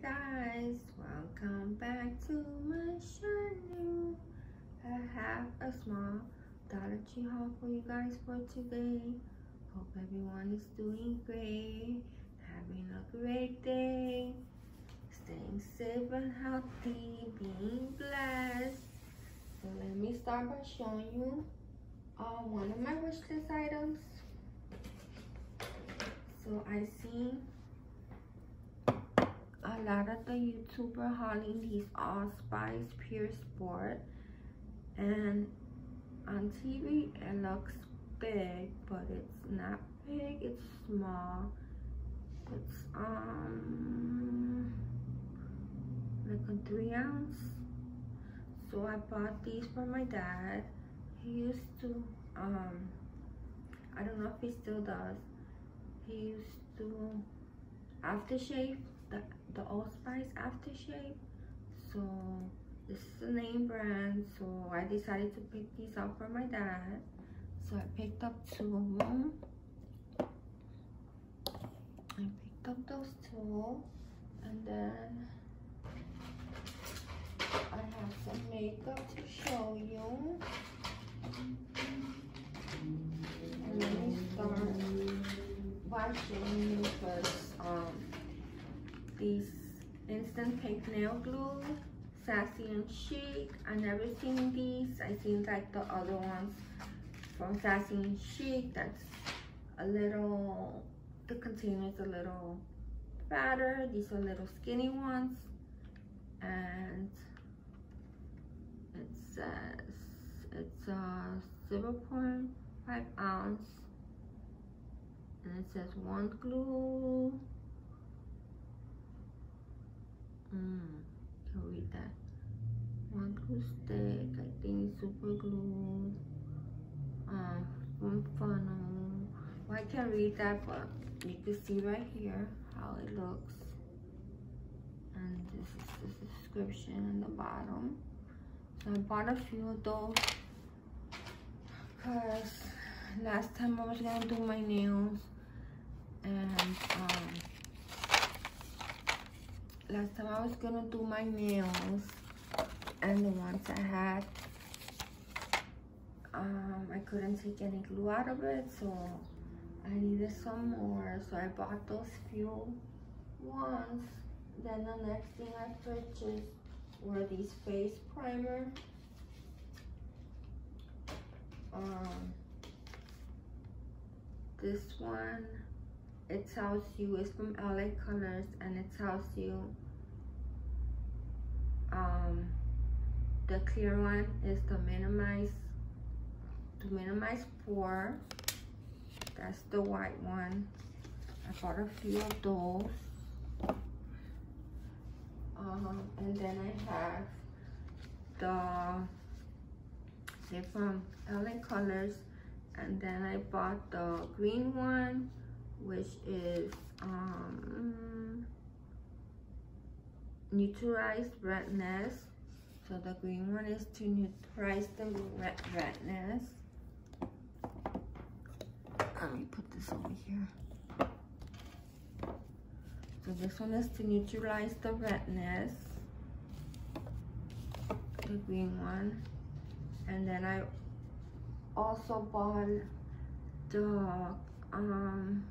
guys welcome back to my channel. I have a small dollar tree haul for you guys for today. Hope everyone is doing great having a great day staying safe and healthy being blessed. So let me start by showing you uh, one of my wish list items. So i see a lot of the YouTuber hauling these Old Spice Pure Sport. And on TV, it looks big, but it's not big, it's small. It's um like a three ounce. So I bought these for my dad. He used to um I don't know if he still does. He used to aftershave the, Old Spice aftershave. So this is the name brand. So I decided to pick these up for my dad. So I picked up two of them. I picked up those two. And then I have some makeup to show you. And let me start by showing you first um, these instant pink nail glue sassy and chic. I never seen these i seen like the other ones from sassy and chic. That's a little the container is a little fatter. These are little skinny ones. And it says it's a 0.5 ounce. And it says one glue Mm, can read that. One glue stick, I think super glue. Um, one funnel. Well, I can't read that, but you can see right here how it looks. And this is the description in the bottom. So I bought a few of those because last time I was gonna do my nails and um last time I was gonna do my nails and the ones I had um, I couldn't take any glue out of it so I needed some more. So I bought those few ones. Then the next thing I purchased were these face primer. Um, this one it tells you it's from LA Colors and it tells you um, the clear one is to minimize to minimize pore that's the white one I bought a few of those um, and then I have the they're from LA Colors and then I bought the green one which is um, neutralized redness. So the green one is to neutralize the red redness. Let me put this over here. So this one is to neutralize the redness. The green one. And then I also bought the um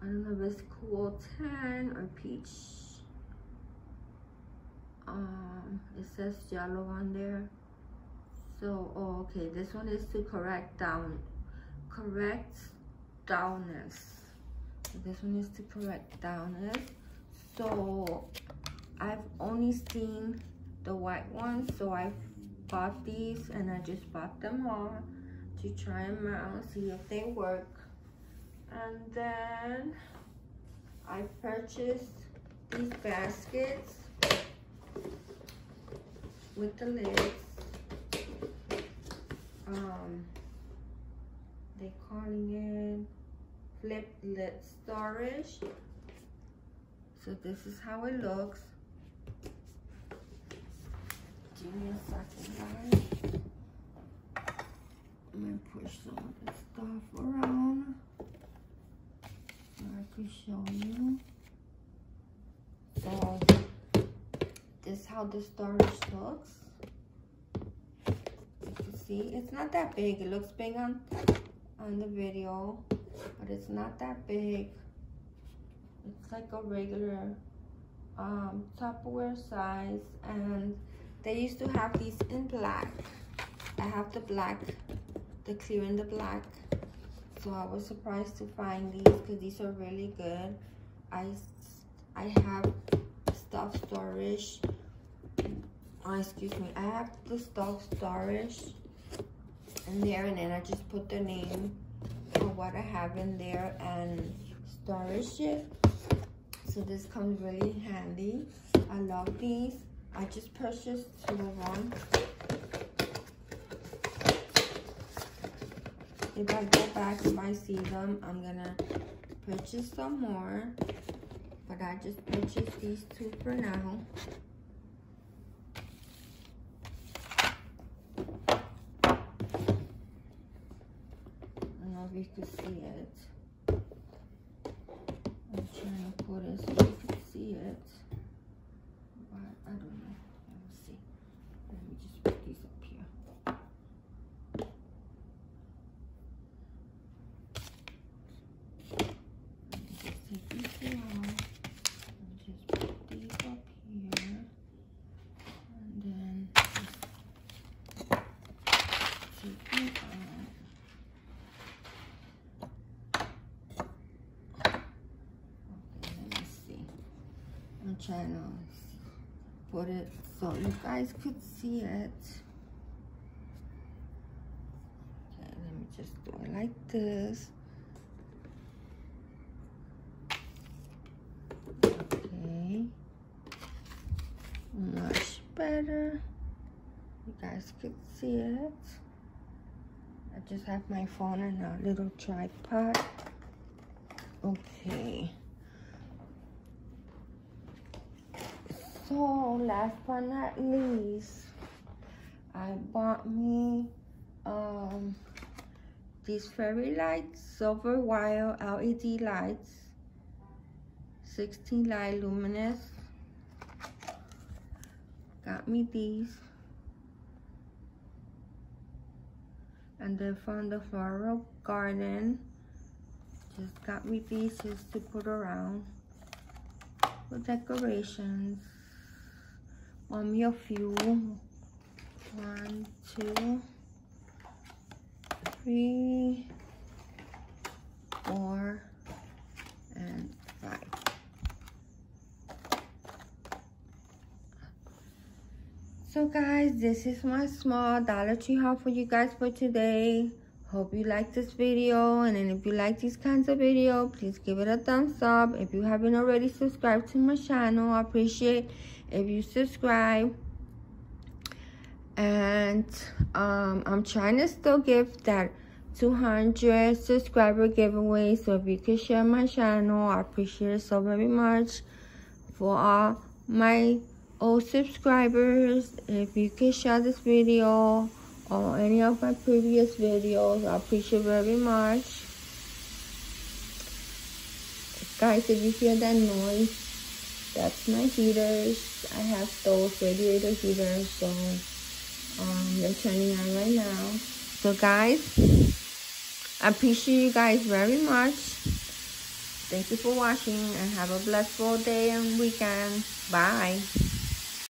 I don't know if it's cool tan or peach um it says yellow on there so oh, okay this one is to correct down correct downness this one is to correct downness so I've only seen the white ones so I bought these and I just bought them all to try them out see if they work. And then I purchased these baskets with the lids. Um, they calling it flip lid storage. So this is how it looks. Give me a second, guys. I'm gonna push some of this stuff around. I could show you. So this is how the storage looks. You can see, it's not that big. It looks big on, on the video, but it's not that big. It's like a regular um, Tupperware size. And they used to have these in black. I have the black, the clear and the black. So I was surprised to find these because these are really good. I, I have stuff storage. Oh, excuse me. I have the stuff storage in there and then I just put the name for what I have in there and storage it. So this comes really handy. I love these. I just purchased two of them. If I go back, if I see them, I'm gonna purchase some more. But I just purchased these two for now. I don't know if you can see it. I'm trying to put it so you can see it. Put it so you guys could see it. Okay let me just do it like this. Okay. Much better. You guys could see it. I just have my phone and a little tripod. Okay So last but not least, I bought me um, these fairy lights, silver wire LED lights, 16 light luminous. Got me these. And then from the floral garden, just got me these just to put around for decorations um a few. One two three four and five. So guys this is my small dollar tree haul for you guys for today. Hope you like this video and then if you like these kinds of video please give it a thumbs up. If you haven't already subscribed to my channel. I appreciate if you subscribe. And um, i'm trying to still give that 200 subscriber giveaway. So if you could share my channel i appreciate it so very much. For all my old subscribers if you could share this video or any of my previous videos i appreciate very much. Guys if you hear that noise that's my heaters. I have those radiator heaters so um they're turning on right now. So guys i appreciate you guys very much. Thank you for watching and have a blessed day and weekend. Bye